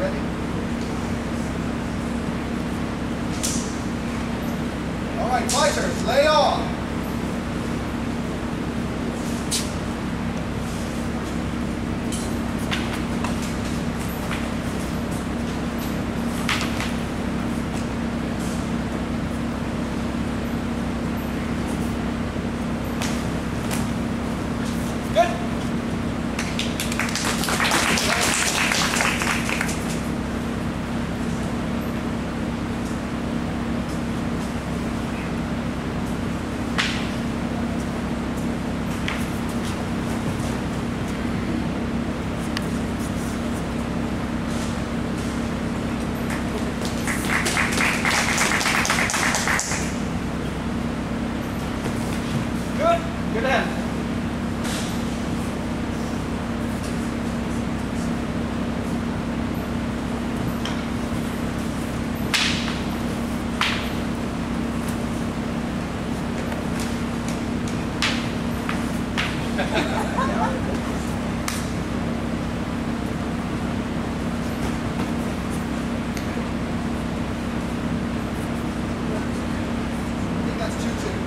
ready? All right, fighters, lay on. Bukan. That's two, two.